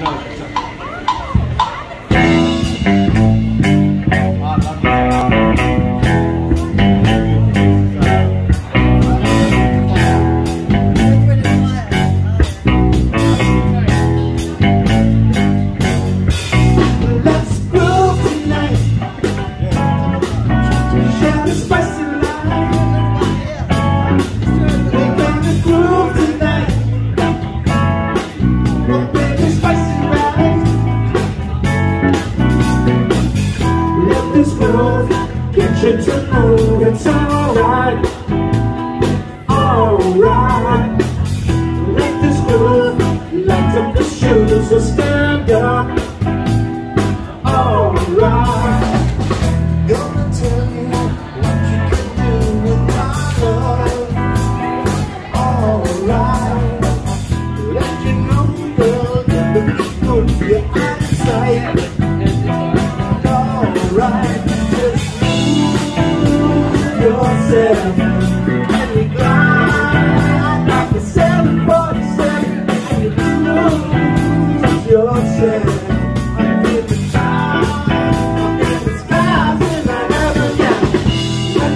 那我等一下。Get you to know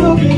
여기